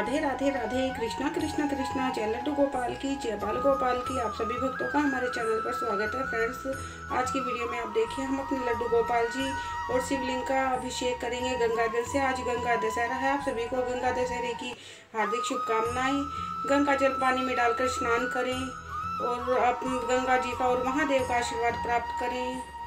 राधे राधे राधे, कृष्णा कृष्णा कृष्णा, जय लड्डू गोपाल की, जय बाल गोपाल की। आप सभी भक्तों का हमारे चैनल पर स्वागत है फ्रेंड्स। आज की वीडियो में आप देखिए हम अपने लड्डू गोपाल जी और शिवलिंग का अभिषेक करेंगे गंगा जल से। आज गंगा दशहरा है। आप सभी को गंगा दशहरे की हार्दिक शुभकामनाएँ। गंगा जल पानी में डालकर स्नान करें और आप गंगा जी का और महादेव का आशीर्वाद प्राप्त करें।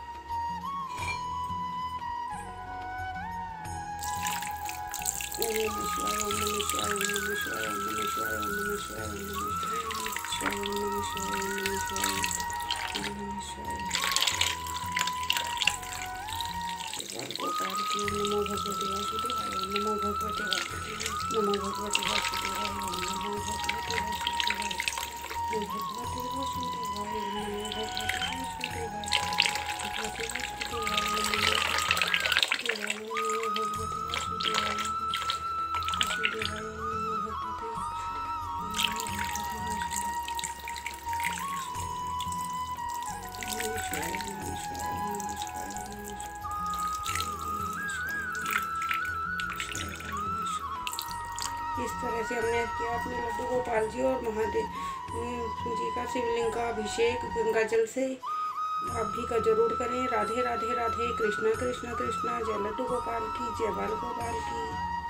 नमो भगवते वासुदेवाय ओम नमो भगवते वासुदेवाय नमो भगवते वासुदेवाय ओम नमो भगवते वासुदेवाय ओम भगवते वासुदेवाय इस तरह से हमने किया अपने लड्डू गोपाल जी और महादेव जी का शिवलिंग का अभिषेक गंगा जल से। आप भी का ज़रूर करें। राधे राधे राधे, कृष्णा कृष्णा कृष्णा। जय लड्डू गोपाल की, जय बाल गोपाल की।